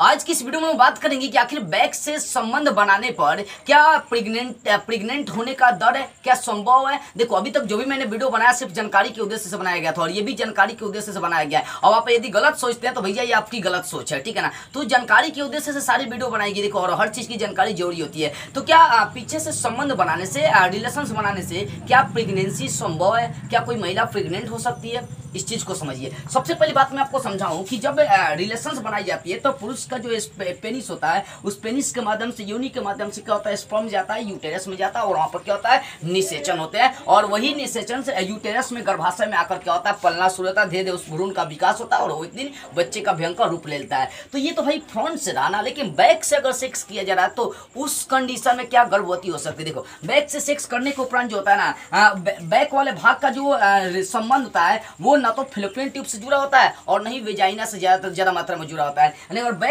आज की इस वीडियो में हम बात करेंगे कि आखिर बैक से संबंध बनाने पर क्या प्रेग्नेंट प्रेग्नेंट होने का दर है? क्या संभव है? देखो, अभी तक जो भी मैंने वीडियो बनाया, सिर्फ़ जानकारी के उद्देश्य से बनाया गया था और ये भी जानकारी के उद्देश्य से बनाया गया है। अब आप यदि गलत सोचते हैं तो भैया, ये आपकी गलत सोच है, ठीक है ना? तो जानकारी के उद्देश्य से सारी वीडियो बनाएगी, देखो, और हर चीज़ की जानकारी ज़रूरी होती है। तो क्या पीछे से संबंध बनाने से रिलेशन बनाने से क्या प्रेगनेंसी संभव है? क्या कोई महिला प्रेग्नेंट हो सकती है? इस चीज़ को समझिए। सबसे पहली बात मैं आपको समझाऊं कि जब रिलेशन बनाई जाती है तो पुरुष का जो पेनिस होता है, उस पेनिस के माध्यम से, यूनि के माध्यम से क्या होता है? स्पर्म जाता है यूटेरस में जाता है, और वहाँ पर क्या होता है? निषेचन होते हैं। और वही निषेचन से यूटेरस में गर्भाशय में आकर क्या होता है? पलना शुरू होता है धीरे धीरे उस भ्रूण का विकास होता है, और वो एक दिन बच्चे का भयंकर रूप ले लेता है। तो ये तो भाई फ्रंट से रहा लेकिन बैक से अगर सेक्स किया जा रहा है तो उस कंडीशन में क्या गर्भवती हो सकती है? देखो बैक से सेक्स करने के उपरांत जो होता है ना बैक वाले भाग का जो संबंध होता है, वो ना तो फिलोपियन ट्यूब से जुड़ा होता है, और नहीं वेजाइना से ज़्यादा मात्रा में जुड़ा होता है।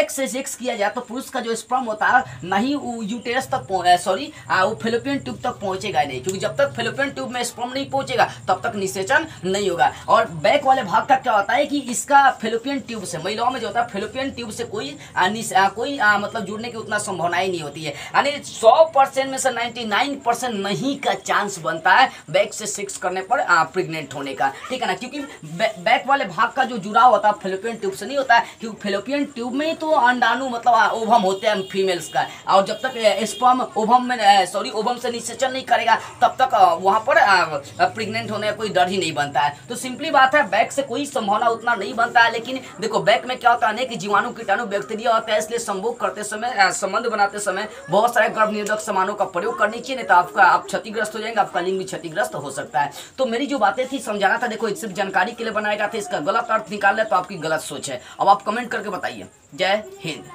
से सेक्स किया जाए तो पुरुष का जो स्पर्म होता है नहीं यूटेरस तक सॉरी वो फिलोपियन ट्यूब तक पहुंचेगा नहीं, क्योंकि जब तक फिलोपियन ट्यूब में स्पर्म नहीं पहुंचेगा, तब तक निषेचन नहीं होगा। और बैक वाले भाग का क्या होता है कि इसका फिलोपियन ट्यूब से, महिलाओं में जो होता है फिलोपियन ट्यूब से कोई कोई मतलब जुड़ने की उतना संभावना ही नहीं होती है। यानी सौ परसेंट में से नाइन्टी नाइन परसेंट नहीं का चांस बनता है बैक से सेक्स करने पर प्रेग्नेंट होने का। ठीक है ना? क्योंकि बैक वाले भाग का जो जुड़ाव होता है फेलोपियन ट्यूब से नहीं होता है, क्योंकि फेलोपियन ट्यूब में तो अंडाणु मतलब ओभम होते हैं फीमेल्स का। और जब तक स्पर्म ओभम में सॉरी ओभम से निषेचन नहीं करेगा, तब तक वहाँ पर प्रेग्नेंट होने का कोई डर ही नहीं बनता है। तो सिंपली बात है बैक से कोई संभावना उतना नहीं बनता है, लेकिन देखो बैक में क्या होता है, अनेक जीवाणु, कीटाणु बैक्टीरिया होता है, इसलिए संभोग करते समय संबंध बनाते समय बहुत सारे गर्भ निरोधक सामानों का प्रयोग करनी चाहिए नहीं तो आपका, आप क्षतिग्रस्त हो जाएँगे, आपका लिंग भी क्षतिग्रस्त हो सकता है। तो मेरी जो बातें थी, समझाना था, देखो सिर्फ़ जानकारी के लिए बनाया गया था, इसका गलत अर्थ निकाल ले तो आपकी गलत सोच है। अब आप कमेंट करके बताइए। जय। hint.